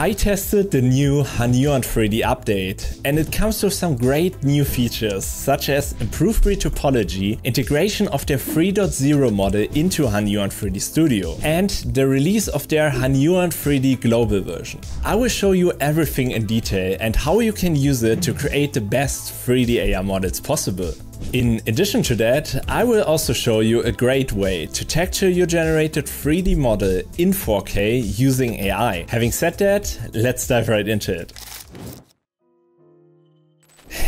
I tested the new Hunyuan 3D update and it comes with some great new features such as improved retopology, integration of their 3.0 model into Hunyuan 3D Studio and the release of their Hunyuan 3D global version. I will show you everything in detail and how you can use it to create the best 3D AI models possible. In addition to that, I will also show you a great way to texture your generated 3D model in 4K using AI. Having said that, let's dive right into it.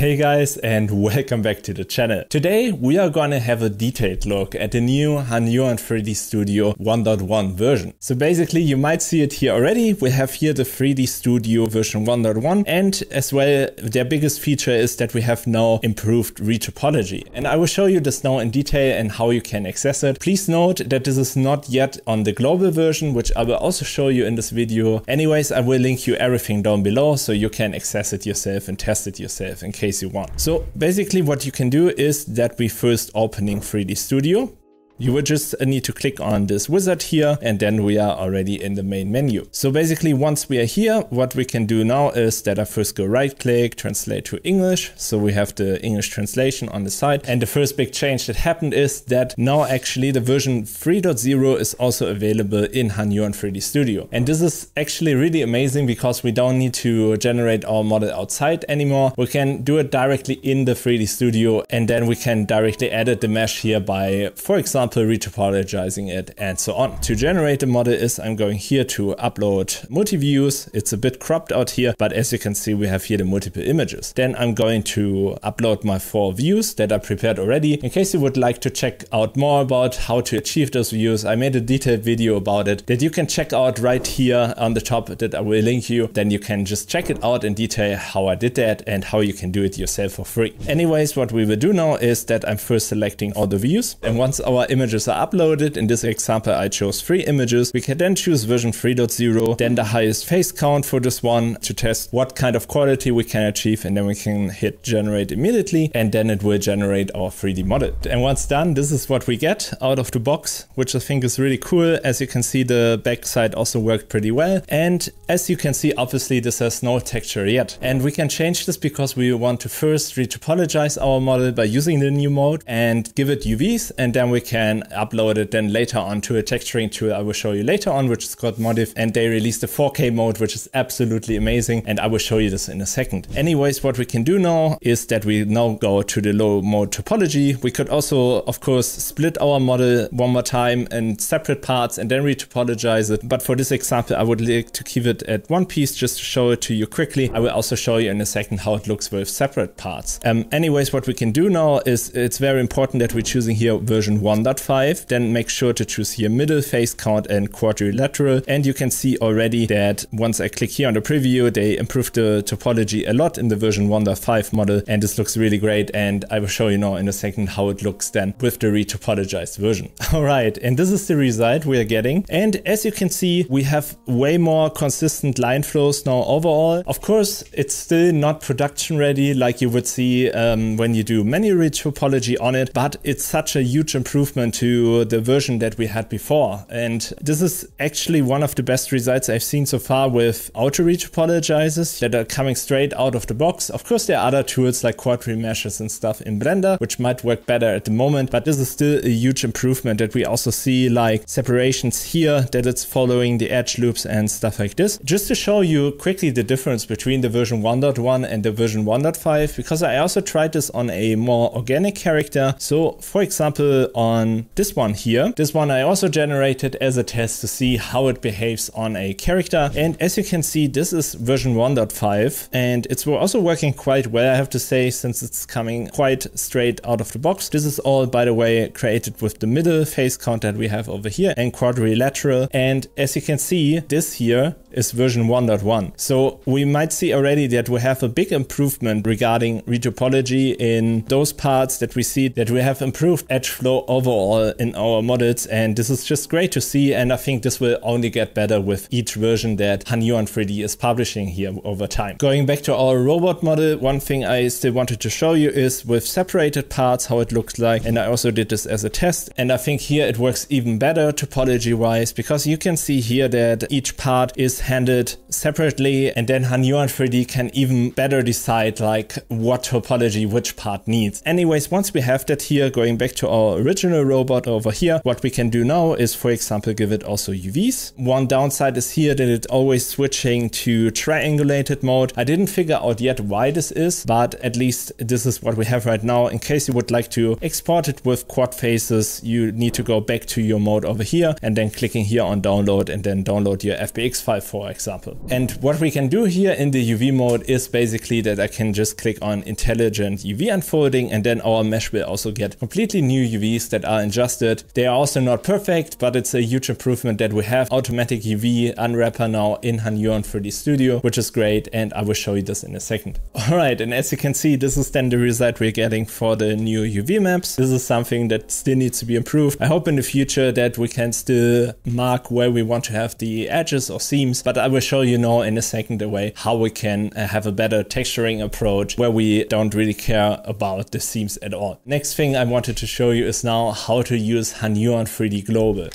Hey guys and welcome back to the channel. Today we are gonna have a detailed look at the new Hunyuan 3D Studio 1.1 version. So basically you might see it here already. We have here the 3D Studio version 1.1 and as well their biggest feature is that we have now improved retopology. And I will show you this now in detail and how you can access it. Please note that this is not yet on the global version which I will also show you in this video. Anyways, I will link you everything down below so you can access it yourself and test it yourself in case you want. So basically what you can do is that we first opening 3D Studio you would just need to click on this wizard here and then we are already in the main menu. So basically once we are here, what we can do now is that I first go right click, translate to English. So we have the English translation on the side. And the first big change that happened is that now actually the version 3.0 is also available in Hunyuan 3D Studio. And this is actually really amazing because we don't need to generate our model outside anymore. We can do it directly in the 3D Studio and then we can directly edit the mesh here by, for example, example, retopologizing it and so on. To generate the model is I'm going here to upload multi-views. It's a bit cropped out here, but as you can see, we have here the multiple images. Then I'm going to upload my four views that I prepared already. In case you would like to check out more about how to achieve those views, I made a detailed video about it that you can check out right here on the top that I will link you. Then you can just check it out in detail how I did that and how you can do it yourself for free. Anyways, what we will do now is that I'm first selecting all the views. And once our image images are uploaded. In this example, I chose three images. We can then choose version 3.0, then the highest face count for this one to test what kind of quality we can achieve. And then we can hit generate immediately and then it will generate our 3D model. And once done, this is what we get out of the box, which I think is really cool. As you can see, the backside also worked pretty well. And as you can see, obviously this has no texture yet. And we can change this because we want to first retopologize our model by using the new mode and give it UVs. And then we can can upload it then later on to a texturing tool I will show you later on, which is called Modddif. And they released a 4K mode, which is absolutely amazing. And I will show you this in a second. Anyways, what we can do now is that we now go to the low mode topology. We could also, of course, split our model one more time in separate parts and then retopologize it. But for this example, I would like to keep it at one piece just to show it to you quickly. I will also show you in a second how it looks with separate parts. Um, anyways, what we can do now is it's very important that we're choosing here version 1.5 5, then make sure to choose here middle face count and quadrilateral. And you can see already that once I click here on the preview, they improved the topology a lot in the version 1.5 model. And this looks really great. And I will show you now in a second how it looks then with the retopologized version. All right. And this is the result we are getting. And as you can see, we have way more consistent line flows now overall. Of course, it's still not production ready like you would see um, when you do manual retopology on it, but it's such a huge improvement to the version that we had before. And this is actually one of the best results I've seen so far with auto retopologizers that are coming straight out of the box. Of course, there are other tools like quad remeshes and stuff in Blender, which might work better at the moment, but this is still a huge improvement that we also see like separations here, that it's following the edge loops and stuff like this. Just to show you quickly the difference between the version 1.1 and the version 1.5, because I also tried this on a more organic character. So for example, on this one here. This one I also generated as a test to see how it behaves on a character. And as you can see, this is version 1.5 and it's also working quite well, I have to say, since it's coming quite straight out of the box. This is all, by the way, created with the middle face count that we have over here and quadrilateral. And as you can see, this here is version 1.1. So we might see already that we have a big improvement regarding retopology in those parts that we see that we have improved edge flow overall in our models. And this is just great to see. And I think this will only get better with each version that Hunyuan 3D is publishing here over time. Going back to our robot model, one thing I still wanted to show you is with separated parts, how it looks like. And I also did this as a test. And I think here it works even better topology wise, because you can see here that each part is is handled separately and then Hunyuan 3D can even better decide like what topology which part needs. Anyways, once we have that here, going back to our original robot over here, what we can do now is, for example, give it also UVs. One downside is here that it's always switching to triangulated mode. I didn't figure out yet why this is, but at least this is what we have right now. In case you would like to export it with quad faces, you need to go back to your mode over here and then clicking here on download and then download your FBX file, for example. And what we can do here in the UV mode is basically that I can just click on intelligent UV unfolding and then our mesh will also get completely new UVs that are adjusted. They are also not perfect, but it's a huge improvement that we have automatic UV unwrapper now in Hunyuan 3D Studio, which is great. And I will show you this in a second. All right. And as you can see, this is then the result we're getting for the new UV maps. This is something that still needs to be improved. I hope in the future that we can still mark where we want to have the edges or seams, but I will show you now in a second a way how we can uh, have a better texturing approach where we don't really care about the seams at all. Next thing I wanted to show you is now how to use Hunyuan 3D Global.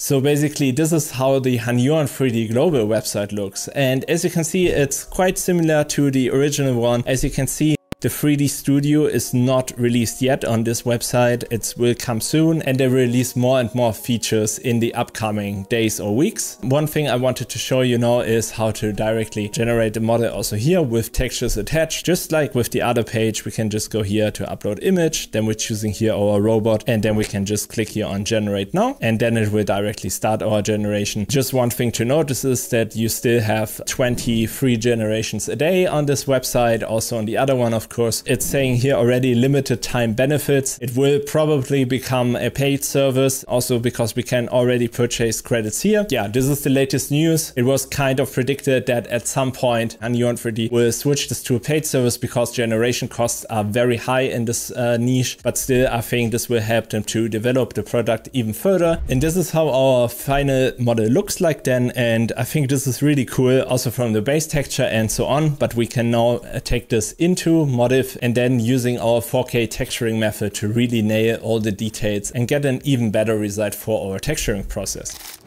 So basically this is how the Hunyuan 3D Global website looks. And as you can see, it's quite similar to the original one. As you can see, the 3D Studio is not released yet on this website. It will come soon and they release more and more features in the upcoming days or weeks. One thing I wanted to show you now is how to directly generate the model also here with textures attached. Just like with the other page, we can just go here to upload image. Then we're choosing here our robot and then we can just click here on generate now and then it will directly start our generation. Just one thing to notice is that you still have 20 free generations a day on this website. Also on the other one, of course. It's saying here already limited time benefits. It will probably become a paid service also because we can already purchase credits here. Yeah, this is the latest news. It was kind of predicted that at some point Hunyuan 3D will switch this to a paid service because generation costs are very high in this uh, niche, but still I think this will help them to develop the product even further. And this is how our final model looks like then. And I think this is really cool also from the base texture and so on, but we can now uh, take this into Modddif and then using our 4K texturing method to really nail all the details and get an even better result for our texturing process.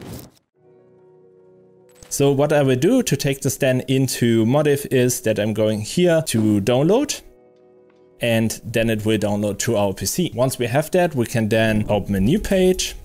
So what I will do to take this then into Modddif is that I'm going here to download and then it will download to our PC. Once we have that, we can then open a new page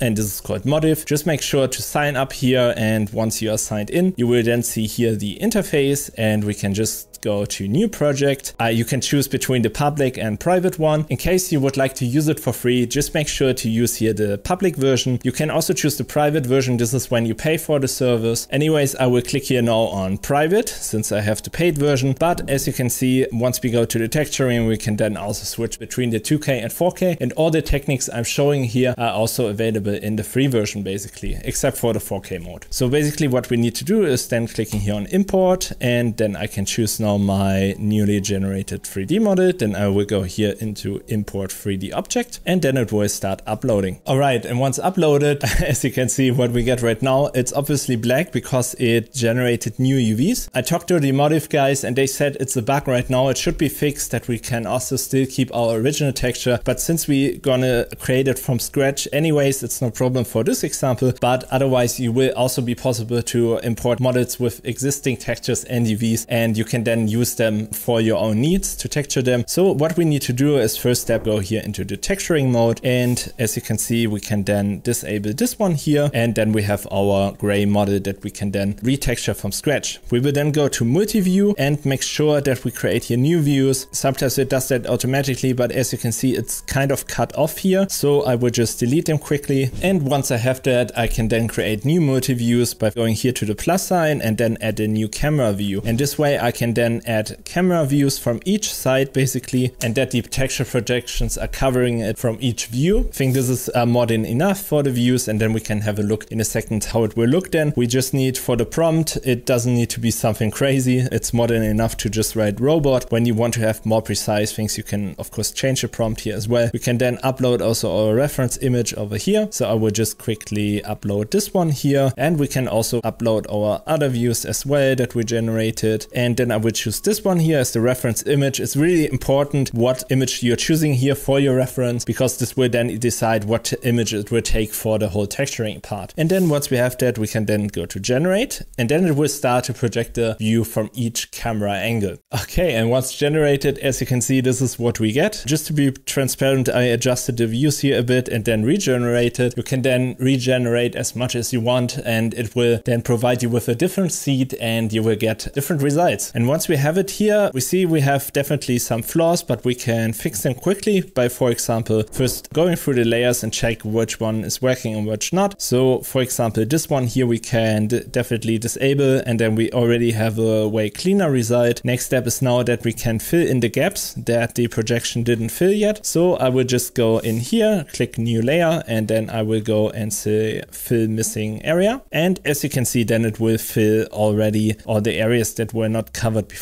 and this is called Modddif. Just make sure to sign up here and once you are signed in, you will then see here the interface and we can just go to new project. Uh, you can choose between the public and private one. In case you would like to use it for free, just make sure to use here the public version. You can also choose the private version. This is when you pay for the service. Anyways, I will click here now on private since I have the paid version. But as you can see, once we go to the texturing, we can then also switch between the 2K and 4K. And all the techniques I'm showing here are also available in the free version basically, except for the 4K mode. So basically what we need to do is then clicking here on import and then I can choose now now my newly generated 3D model, then I will go here into import 3D object and then it will start uploading. All right, and once uploaded, as you can see what we get right now, it's obviously black because it generated new UVs. I talked to the Modddif guys and they said it's a bug right now. It should be fixed that we can also still keep our original texture. But since we gonna create it from scratch anyways, it's no problem for this example. But otherwise you will also be possible to import models with existing textures and UVs and you can then use them for your own needs to texture them. So what we need to do is first step go here into the texturing mode. And as you can see, we can then disable this one here. And then we have our gray model that we can then retexture from scratch. We will then go to multi-view and make sure that we create here new views. Sometimes it does that automatically, but as you can see, it's kind of cut off here. So I will just delete them quickly. And once I have that, I can then create new multi-views by going here to the plus sign and then add a new camera view. And this way I can then add camera views from each side basically and that the texture projections are covering it from each view. I think this is uh, more than enough for the views and then we can have a look in a second how it will look then. We just need for the prompt, it doesn't need to be something crazy. It's more than enough to just write robot. When you want to have more precise things, you can of course change the prompt here as well. We can then upload also our reference image over here. So I will just quickly upload this one here and we can also upload our other views as well that we generated and then I will choose this one here as the reference image. It's really important what image you're choosing here for your reference because this will then decide what image it will take for the whole texturing part. And then once we have that, we can then go to generate and then it will start to project the view from each camera angle. Okay, and once generated, as you can see, this is what we get. Just to be transparent, I adjusted the views here a bit and then regenerated. You can then regenerate as much as you want and it will then provide you with a different seed and you will get different results. And once we have it here, we see we have definitely some flaws, but we can fix them quickly by, for example, first going through the layers and check which one is working and which not. So for example, this one here we can definitely disable and then we already have a way cleaner result. Next step is now that we can fill in the gaps that the projection didn't fill yet. So I will just go in here, click new layer, and then I will go and say fill missing area. And as you can see, then it will fill already all the areas that were not covered before.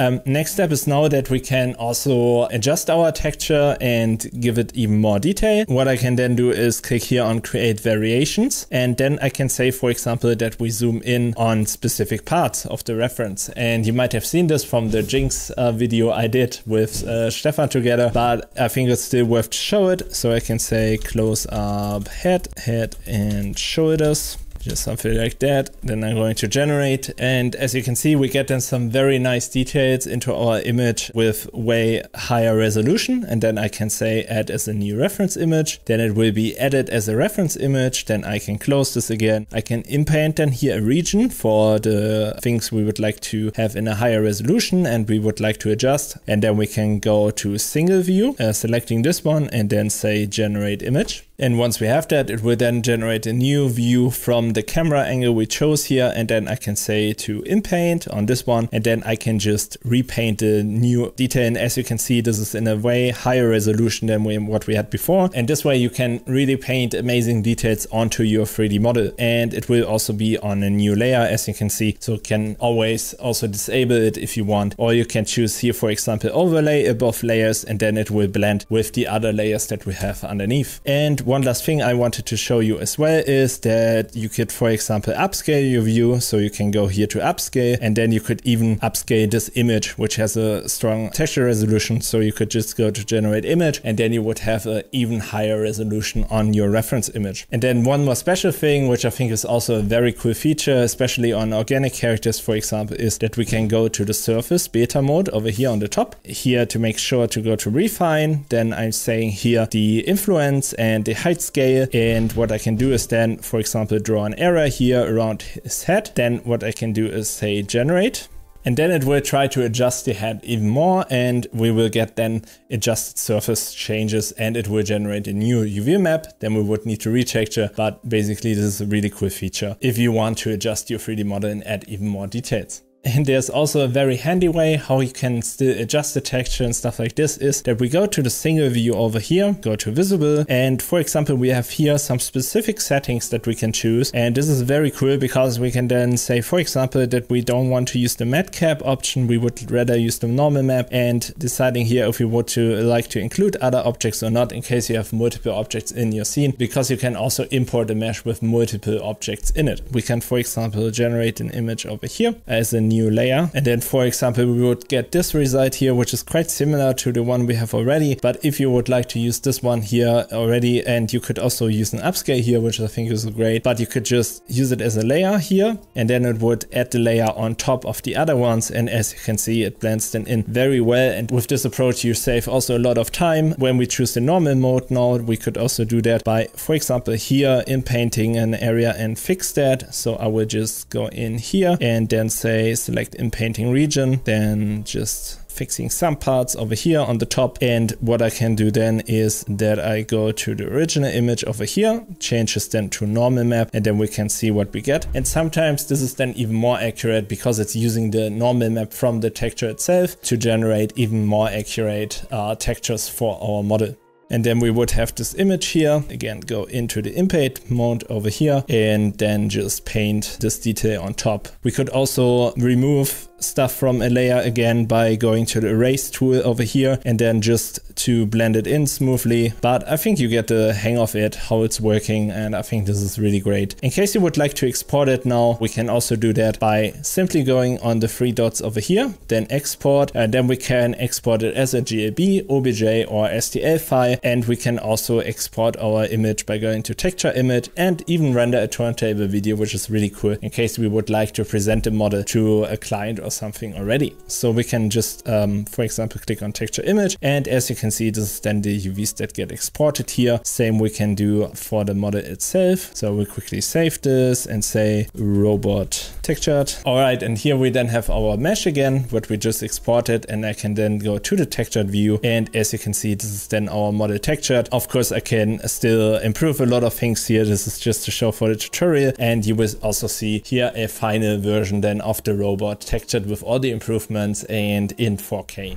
Um, next step is now that we can also adjust our texture and give it even more detail. What I can then do is click here on create variations and then I can say for example that we zoom in on specific parts of the reference. And you might have seen this from the Jinx uh, video I did with uh, Stefan together but I think it's still worth to show it. So I can say close up head, head and shoulders just something like that. Then I'm going to generate. And as you can see, we get then some very nice details into our image with way higher resolution. And then I can say add as a new reference image. Then it will be added as a reference image. Then I can close this again. I can inpaint then here a region for the things we would like to have in a higher resolution and we would like to adjust. And then we can go to single view, uh, selecting this one and then say generate image. And once we have that, it will then generate a new view from the camera angle we chose here. And then I can say to inpaint on this one, and then I can just repaint the new detail. And as you can see, this is in a way higher resolution than what we had before. And this way you can really paint amazing details onto your 3D model. And it will also be on a new layer, as you can see. So you can always also disable it if you want, or you can choose here, for example, overlay above layers, and then it will blend with the other layers that we have underneath. And one last thing I wanted to show you as well is that you could, for example, upscale your view. So you can go here to upscale and then you could even upscale this image, which has a strong texture resolution. So you could just go to generate image and then you would have an even higher resolution on your reference image. And then one more special thing, which I think is also a very cool feature, especially on organic characters, for example, is that we can go to the surface beta mode over here on the top here to make sure to go to refine. Then I'm saying here the influence and the height scale. And what I can do is then, for example, draw an area here around his head. Then what I can do is say generate. And then it will try to adjust the head even more and we will get then adjusted surface changes and it will generate a new UV map. Then we would need to retexture, but basically this is a really cool feature if you want to adjust your 3D model and add even more details. And there's also a very handy way how you can still adjust the texture and stuff like this is that we go to the single view over here, go to visible. And for example, we have here some specific settings that we can choose. And this is very cool because we can then say, for example, that we don't want to use the MatCap option. We would rather use the normal map and deciding here if we would to like to include other objects or not in case you have multiple objects in your scene because you can also import a mesh with multiple objects in it. We can, for example, generate an image over here as a new layer. And then for example, we would get this result here, which is quite similar to the one we have already. But if you would like to use this one here already, and you could also use an upscale here, which I think is great, but you could just use it as a layer here, and then it would add the layer on top of the other ones. And as you can see, it blends them in very well. And with this approach, you save also a lot of time. When we choose the normal mode now, we could also do that by, for example, here in painting an area and fix that. So I will just go in here and then say select in painting region, then just fixing some parts over here on the top. And what I can do then is that I go to the original image over here, changes then to normal map, and then we can see what we get. And sometimes this is then even more accurate because it's using the normal map from the texture itself to generate even more accurate uh, textures for our model. And then we would have this image here. Again, go into the inpaint mode over here and then just paint this detail on top. We could also remove stuff from a layer again by going to the erase tool over here and then just to blend it in smoothly. But I think you get the hang of it, how it's working, and I think this is really great. In case you would like to export it now, we can also do that by simply going on the three dots over here, then export, and then we can export it as a GLB, OBJ, or STL file, and we can also export our image by going to texture image and even render a turntable video, which is really cool in case we would like to present a model to a client or something already. So we can just, um, for example, click on texture image, and as you can see, this is then the UVs that get exported here. Same we can do for the model itself. So we quickly save this and say robot textured. All right, and here we then have our mesh again, what we just exported, and I can then go to the textured view. And as you can see, this is then our model textured. Of course, I can still improve a lot of things here. This is just to show for the tutorial. And you will also see here a final version then of the robot with all the improvements and in 4K.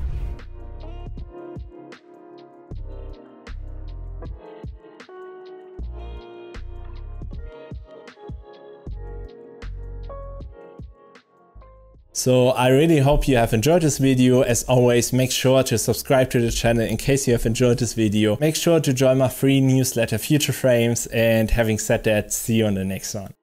So I really hope you have enjoyed this video. As always, make sure to subscribe to the channel in case you have enjoyed this video. Make sure to join my free newsletter Future Frames and having said that, see you on the next one.